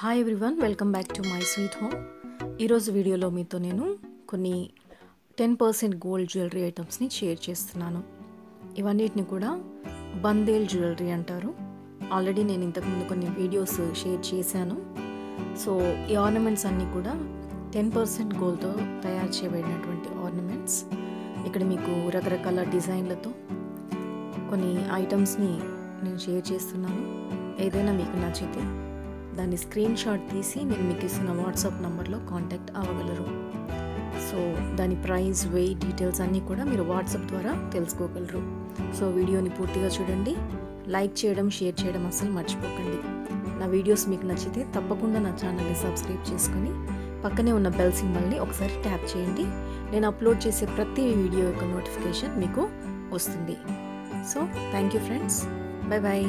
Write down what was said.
Hi everyone welcome back to my sweet home ఈరోజు వీడియోలో మీతో నేను కొన్ని టెన్ పర్సెంట్ గోల్డ్ జ్యువెలరీ ఐటమ్స్ని షేర్ చేస్తున్నాను. ఇవన్నిటిని కూడా బందేల్ జ్యువెలరీ అంటారు. ఆల్రెడీ నేను ఇంతకుముందు కొన్ని వీడియోస్ షేర్ చేశాను. సో ఈ ఆర్నమెంట్స్ అన్నీ కూడా టెన్ పర్సెంట్ గోల్డ్తో తయారు చేయబడినటువంటి ఆర్నమెంట్స్ ఇక్కడ మీకు రకరకాల డిజైన్లతో కొన్ని ఐటమ్స్ని నేను షేర్ చేస్తున్నాను. ఏదైనా మీకు నచ్చితే దాన్ని స్క్రీన్ షాట్ తీసి నేను మీకు ఇస్తున్న వాట్సాప్ నంబర్లో కాంటాక్ట్ అవ్వగలరు. సో దాని ప్రైస్ వెయిట్ డీటెయిల్స్ అన్నీ కూడా మీరు వాట్సాప్ ద్వారా తెలుసుకోగలరు. సో వీడియోని పూర్తిగా చూడండి. లైక్ చేయడం షేర్ చేయడం అసలు మర్చిపోకండి. నా వీడియోస్ మీకు నచ్చితే తప్పకుండా నా ఛానల్ని సబ్స్క్రైబ్ చేసుకొని పక్కనే ఉన్న బెల్ సింబల్ని ఒకసారి ట్యాప్ చేయండి. నేను అప్లోడ్ చేసే ప్రతి వీడియో యొక్క నోటిఫికేషన్ మీకు వస్తుంది. So thank you friends bye bye